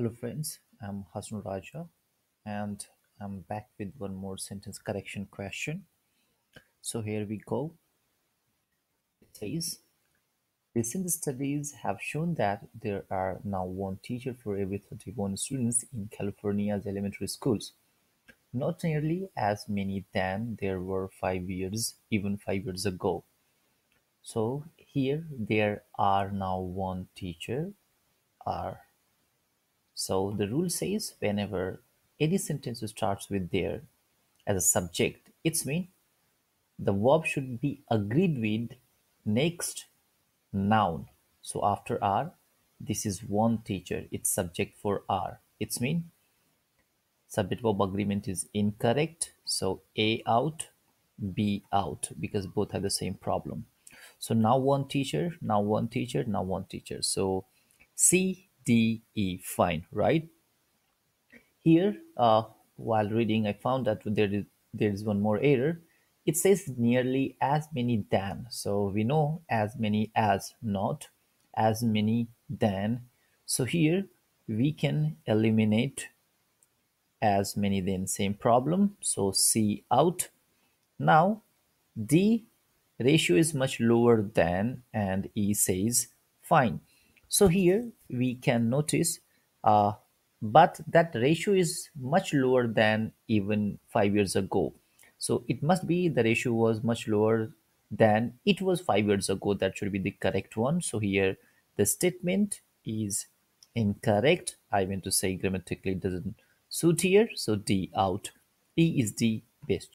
Hello friends, I'm Hassan Raja and I'm back with one more sentence correction question. So here we go. It says Recent studies have shown that there are now one teacher for every 31 students in California's elementary schools. Not nearly as many than there were five years, even five years ago. So here there are now one teacher are so the rule says whenever any sentence starts with there as a subject, it's mean the verb should be agreed with next noun. So after are, this is one teacher. It's subject for are. It's mean subject verb agreement is incorrect. So A out, B out because both have the same problem. So now one teacher, now one teacher, now one teacher. So C D E fine, right? Here, uh, while reading, I found that there is there is one more error. It says nearly as many than. So we know as many as not as many than. So here we can eliminate as many than same problem. So C out. Now D ratio is much lower than and E says fine. So here we can notice, uh, but that ratio is much lower than even five years ago. So it must be the ratio was much lower than it was five years ago. That should be the correct one. So here the statement is incorrect. I meant to say grammatically doesn't suit here. So D out. E is the best